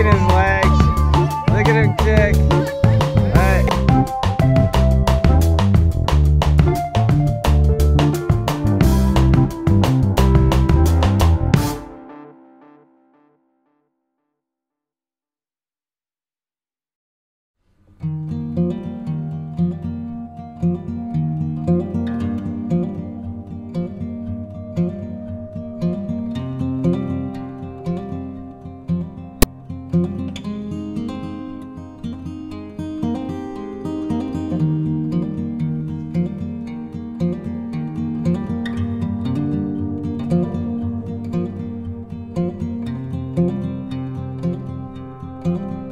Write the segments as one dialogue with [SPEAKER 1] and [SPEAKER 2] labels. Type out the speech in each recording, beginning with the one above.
[SPEAKER 1] in his life. Bye.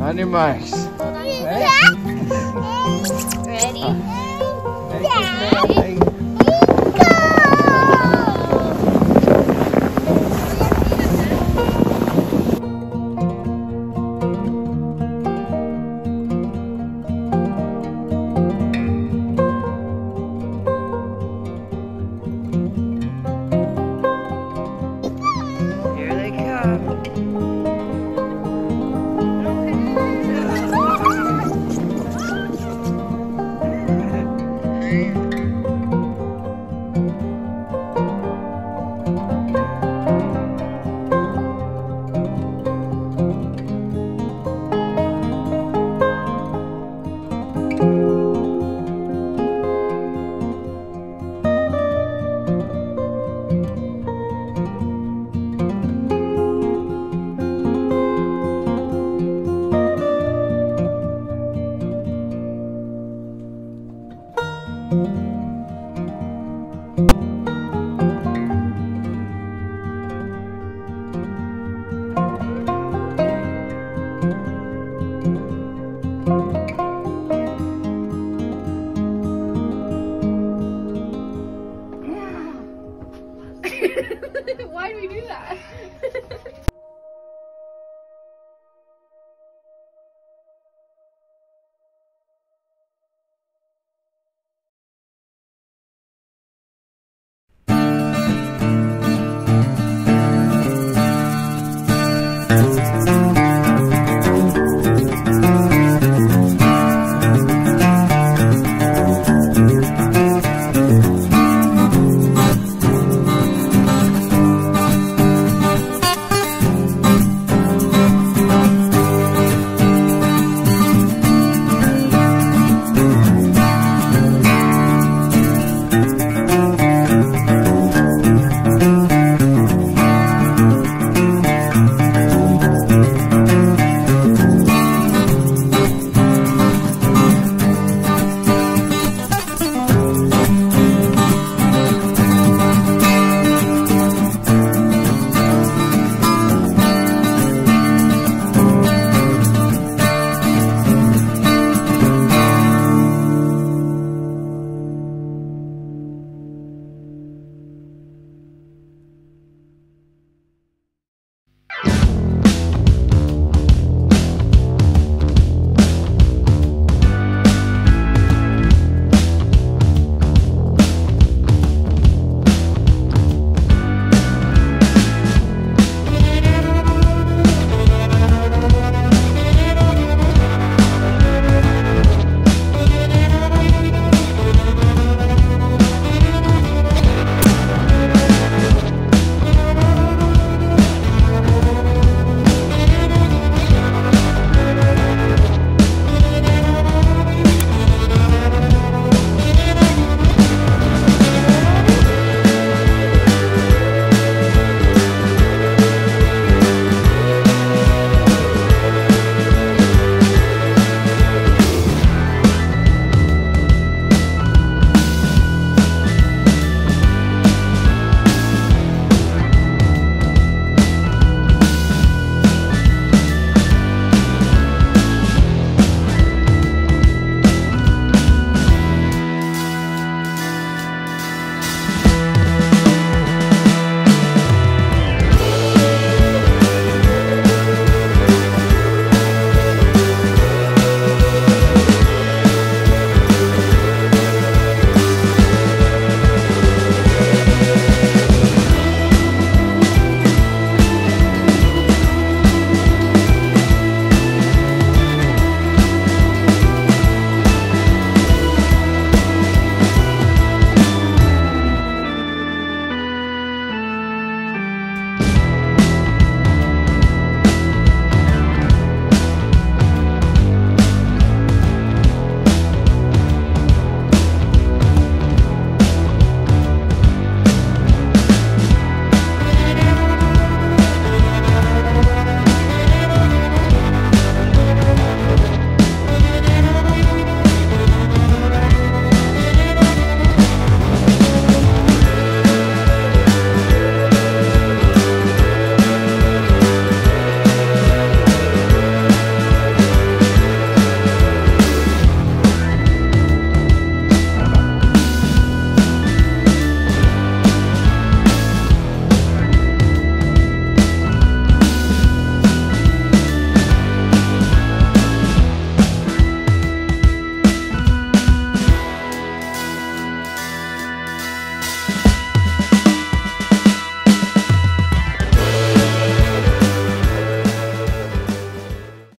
[SPEAKER 1] Animais. love.
[SPEAKER 2] Why do we do that?